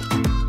you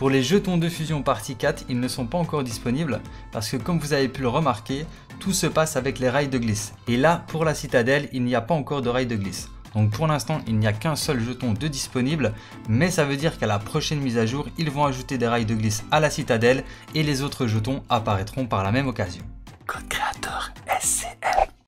Pour les jetons de fusion partie 4, ils ne sont pas encore disponibles parce que comme vous avez pu le remarquer, tout se passe avec les rails de glisse. Et là, pour la citadelle, il n'y a pas encore de rails de glisse. Donc pour l'instant, il n'y a qu'un seul jeton de disponible, mais ça veut dire qu'à la prochaine mise à jour, ils vont ajouter des rails de glisse à la citadelle et les autres jetons apparaîtront par la même occasion.